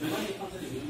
没关系放这里面